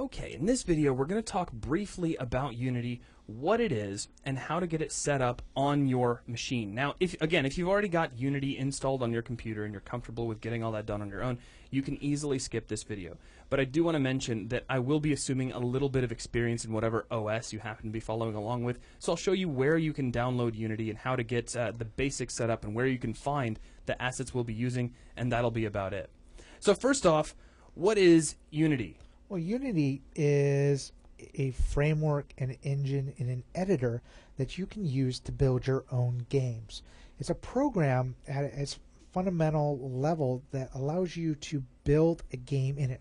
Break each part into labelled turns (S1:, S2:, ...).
S1: Okay, in this video we're going to talk briefly about Unity, what it is, and how to get it set up on your machine. Now, if again, if you've already got Unity installed on your computer and you're comfortable with getting all that done on your own, you can easily skip this video. But I do want to mention that I will be assuming a little bit of experience in whatever OS you happen to be following along with, so I'll show you where you can download Unity and how to get uh, the basic set up and where you can find the assets we'll be using, and that'll be about it. So first off, what is Unity?
S2: Well, Unity is a framework, an engine, and an editor that you can use to build your own games. It's a program at its fundamental level that allows you to build a game in it.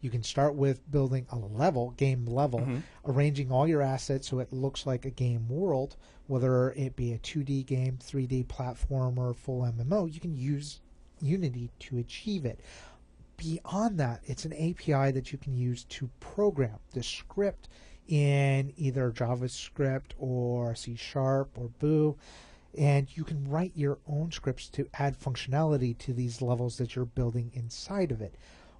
S2: You can start with building a level, game level,
S1: Mm-hmm.
S2: arranging all your assets so it looks like a game world, whether it be a 2D game, 3D platformer, or full MMO. You can use Unity to achieve it beyond that, it's an API that you can use to program the script in either JavaScript or C Sharp or Boo. And you can write your own scripts to add functionality to these levels that you're building inside of it.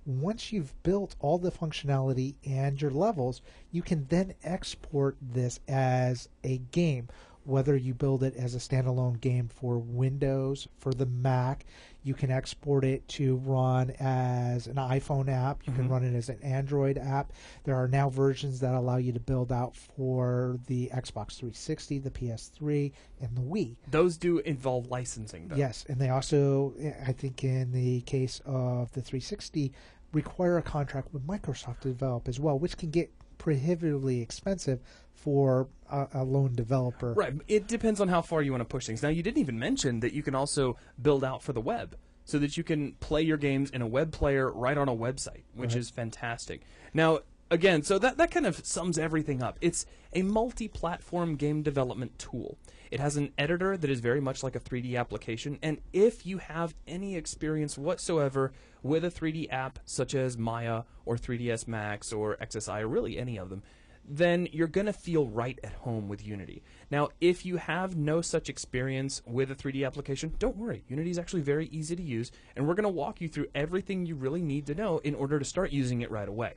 S2: Once you've built all the functionality and your levels, you can then export this as a game whether you build it as a standalone game for Windows, for the Mac, you can export it to run as an iPhone app, you can
S1: Mhm.
S2: run it as an Android app. There are now versions that allow you to build out for the Xbox 360, the PS3, and the Wii.
S1: Those do involve licensing, though.
S2: Yes, and they also, I think, in the case of the 360, require a contract with Microsoft to develop as well, which can get prohibitively expensive for a, a lone developer.
S1: Right. It depends on how far you want to push things. Now, you didn't even mention that you can also build out for the web so that you can play your games in a web player right on a website, which
S2: Right.
S1: is fantastic. Now, again, so that, that kind of sums everything up. It's a multi platform game development tool. It has an editor that is very much like a 3D application, and if you have any experience whatsoever with a 3D app such as Maya or 3ds Max or XSI or really any of them, then you're going to feel right at home with Unity. Now, if you have no such experience with a 3D application, don't worry. Unity is actually very easy to use, and we're going to walk you through everything you really need to know in order to start using it right away.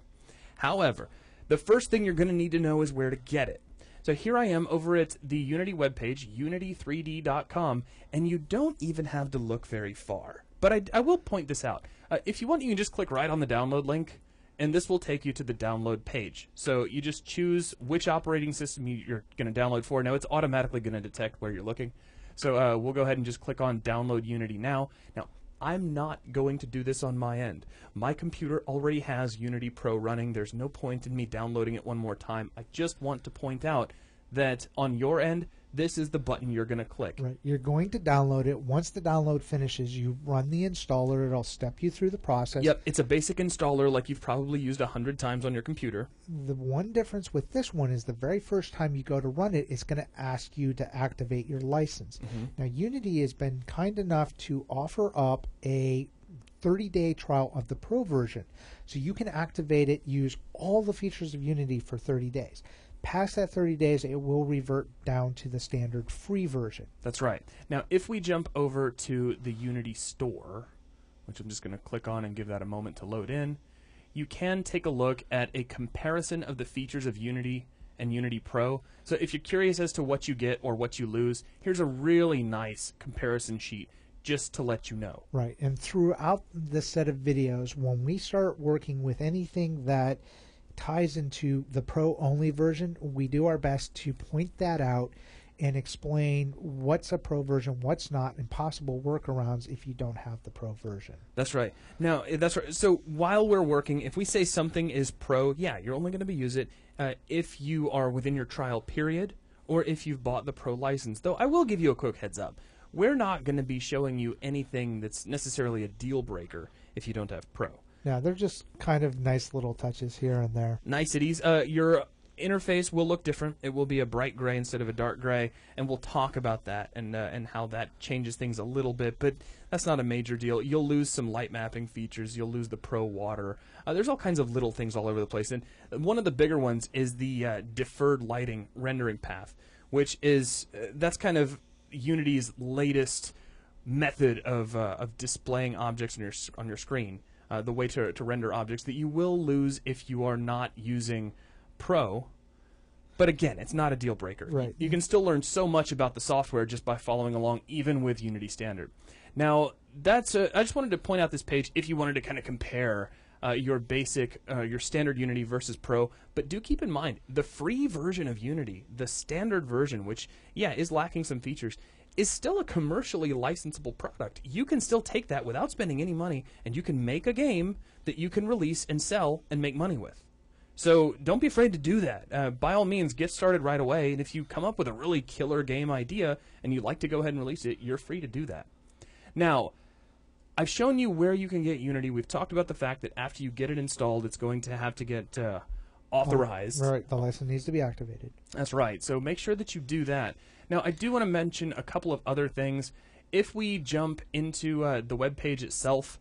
S1: However, the first thing you're going to need to know is where to get it. So here I am over at the Unity webpage, unity3d.com, and you don't even have to look very far. But I, I will point this out. Uh, if you want, you can just click right on the download link, and this will take you to the download page. So you just choose which operating system you, you're going to download for. Now it's automatically going to detect where you're looking. So uh, we'll go ahead and just click on download Unity now. Now I'm not going to do this on my end. My computer already has Unity Pro running. There's no point in me downloading it one more time. I just want to point out that on your end, this is the button you're going to click.
S2: Right. You're going to download it. Once the download finishes, you run the installer. It'll step you through the process.
S1: Yep, it's a basic installer like you've probably used a hundred times on your computer.
S2: The one difference with this one is the very first time you go to run it, it's going to ask you to activate your license. Mm-hmm. Now, Unity has been kind enough to offer up a 30 day trial of the Pro version. So you can activate it, use all the features of Unity for 30 days. Past that 30 days, it will revert down to the standard free version.
S1: That's right. Now, if we jump over to the Unity store, which I'm just going to click on and give that a moment to load in, you can take a look at a comparison of the features of Unity and Unity Pro. So if you're curious as to what you get or what you lose, here's a really nice comparison sheet just to let you know.
S2: Right. And throughout this set of videos, when we start working with anything that ties into the pro only version, we do our best to point that out and explain what's a pro version, what's not, and possible workarounds if you don't have the pro version.
S1: That's right. Now, eh, that's right. So while we're working, if we say something is pro, yeah, you're only going to be use it uh, if you are within your trial period or if you've bought the pro license. Though I will give you a quick heads up. We're not going to be showing you anything that's necessarily a deal breaker if you don't have pro.
S2: Now, they're just kind of nice little touches here and there.
S1: Niceties. Uh, your interface will look different. It will be a bright gray instead of a dark gray, and we'll talk about that and uh, and how that changes things a little bit. But that's not a major deal. You'll lose some light mapping features. You'll lose the pro water. Uh, there's all kinds of little things all over the place, and one of the bigger ones is the uh, deferred lighting rendering path, which is uh, that's kind of Unity's latest method of uh, of displaying objects on your on your screen. Uh, the way to, to render objects that you will lose if you are not using Pro. But again, it's not a deal breaker.
S2: Right.
S1: You can still learn so much about the software just by following along, even with Unity Standard. Now, that's a, I just wanted to point out this page if you wanted to kind of compare uh, your basic, uh, your standard Unity versus Pro. But do keep in mind the free version of Unity, the standard version, which yeah is lacking some features, is still a commercially licensable product. You can still take that without spending any money, and you can make a game that you can release and sell and make money with. So don't be afraid to do that. Uh, by all means, get started right away. And if you come up with a really killer game idea and you'd like to go ahead and release it, you're free to do that. Now, I've shown you where you can get Unity. We've talked about the fact that after you get it installed, it's going to have to get uh, authorized.
S2: Right, the license needs to be activated.
S1: That's right. So make sure that you do that. Now, I do want to mention a couple of other things. If we jump into uh, the web page itself,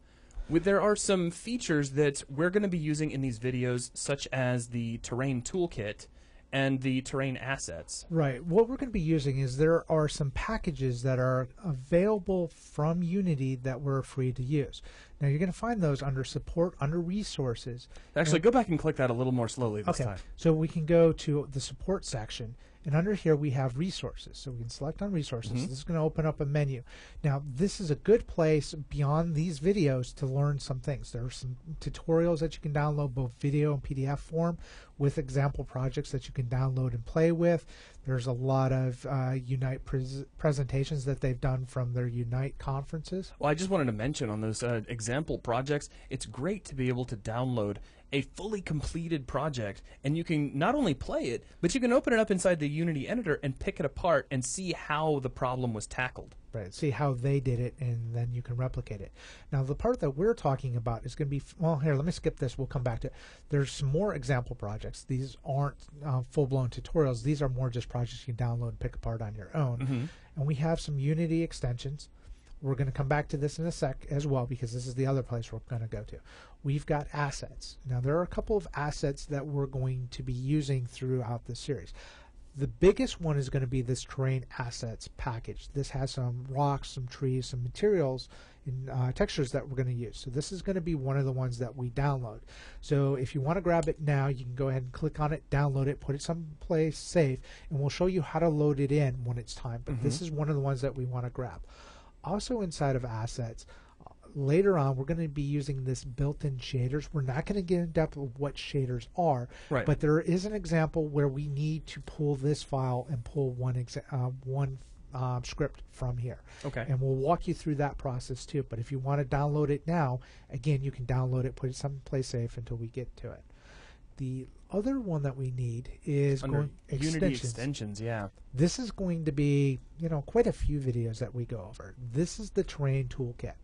S1: with, there are some features that we're going to be using in these videos, such as the terrain toolkit and the terrain assets.
S2: Right. What we're going to be using is there are some packages that are available from Unity that we're free to use. Now you're going to find those under support, under resources.
S1: Actually, go back and click that a little more slowly this
S2: Okay.
S1: time.
S2: So we can go to the support section, and under here we have resources. So we can select on resources.
S1: Mhm.
S2: This is going to open up a menu. Now this is a good place beyond these videos to learn some things. There are some tutorials that you can download, both video and PDF form, with example projects that you can download and play with. There's a lot of uh, Unite pres- presentations that they've done from their Unite conferences.
S1: Well, I just wanted to mention on those uh, example projects, it's great to be able to download a fully completed project, and you can not only play it, but you can open it up inside the Unity editor and pick it apart and see how the problem was tackled.
S2: Right. See how they did it, and then you can replicate it. Now, the part that we're talking about is going to be well. Here, let me skip this. We'll come back to it. There's some more example projects. These aren't uh, full-blown tutorials. These are more just projects you can download and pick apart on your own.
S1: Mhm.
S2: And we have some Unity extensions. We're going to come back to this in a sec as well because this is the other place we're going to go to. We've got assets. Now, there are a couple of assets that we're going to be using throughout the series. The biggest one is going to be this terrain assets package. This has some rocks, some trees, some materials, and uh, textures that we're going to use. So this is going to be one of the ones that we download. So if you want to grab it now, you can go ahead and click on it, download it, put it someplace safe, and we'll show you how to load it in when it's time. But this is one of the ones that we want to grab. Also inside of assets, uh, later on we're going to be using this built-in shaders. We're not going to get in depth of what shaders are,
S1: Right.
S2: but there is an example where we need to pull this file and pull one exa- uh, one um, script from here.
S1: Okay.
S2: And we'll walk you through that process too. But if you want to download it now, again, you can download it, put it someplace safe until we get to it. The other one that we need is
S1: Under
S2: going
S1: Unity
S2: extensions.
S1: extensions, yeah.
S2: This is going to be, you know, quite a few videos that we go over. This is the terrain toolkit.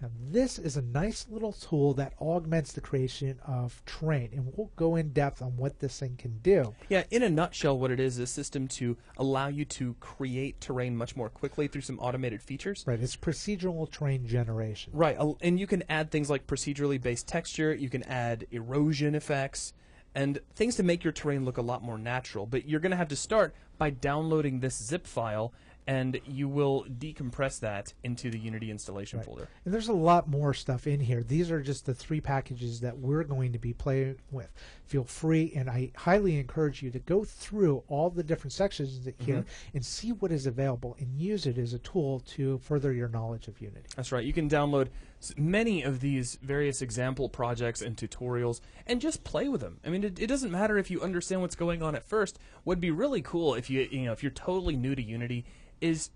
S2: Now, this is a nice little tool that augments the creation of terrain, and we'll go in depth on what this thing can do.
S1: Yeah, in a nutshell, what it is is a system to allow you to create terrain much more quickly through some automated features.
S2: Right, it's procedural terrain generation.
S1: Right, and you can add things like procedurally based texture, you can add erosion effects, and things to make your terrain look a lot more natural. But you're going to have to start by downloading this zip file, and you will decompress that into the Unity installation
S2: Right.
S1: folder.
S2: And there's a lot more stuff in here. These are just the three packages that we're going to be playing with. Feel free, and I highly encourage you to go through all the different sections that mm-hmm. here and see what is available and use it as a tool to further your knowledge of Unity.
S1: That's right. You can download many of these various example projects and tutorials and just play with them. I mean, it, it doesn't matter if you understand what's going on at first. What'd be really cool if you you know if you're totally new to Unity is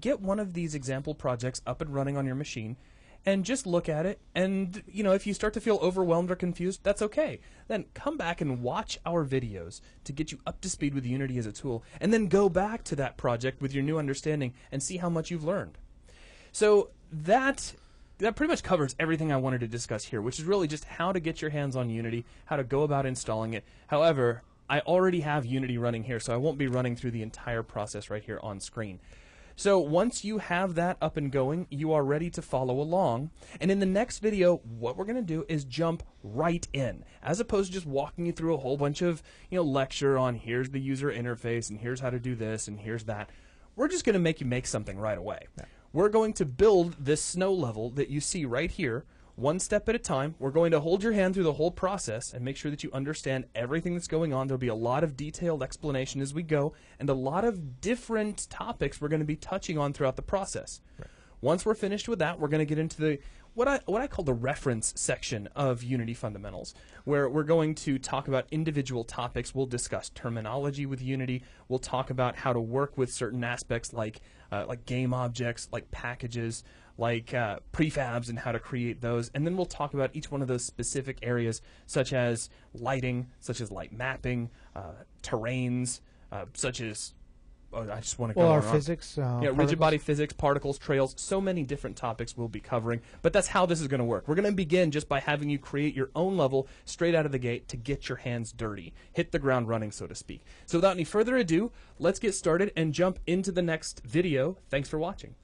S1: get one of these example projects up and running on your machine and just look at it and you know if you start to feel overwhelmed or confused that's okay then come back and watch our videos to get you up to speed with unity as a tool and then go back to that project with your new understanding and see how much you've learned so that that pretty much covers everything I wanted to discuss here, which is really just how to get your hands on Unity, how to go about installing it. However, I already have Unity running here, so I won't be running through the entire process right here on screen. So once you have that up and going, you are ready to follow along. And in the next video, what we're going to do is jump right in, as opposed to just walking you through a whole bunch of, you know, lecture on here's the user interface and here's how to do this and here's that. We're just going to make you make something right away. We're going to build this snow level that you see right here one step at a time. We're going to hold your hand through the whole process and make sure that you understand everything that's going on. There'll be a lot of detailed explanation as we go, and a lot of different topics we're going to be touching on throughout the process. Once we're finished with that, we're going to get into the what I what I call the reference section of Unity fundamentals, where we're going to talk about individual topics. We'll discuss terminology with Unity. We'll talk about how to work with certain aspects like uh, like game objects, like packages, like uh, prefabs, and how to create those. And then we'll talk about each one of those specific areas, such as lighting, such as light mapping, uh, terrains, uh, such as oh, I just want to
S2: Well,
S1: go
S2: our
S1: on
S2: physics. Uh,
S1: Yeah, rigid body physics, particles, trails, so many different topics we'll be covering. But that's how this is going to work. We're going to begin just by having you create your own level straight out of the gate to get your hands dirty, hit the ground running, so to speak. So without any further ado, let's get started and jump into the next video. Thanks for watching.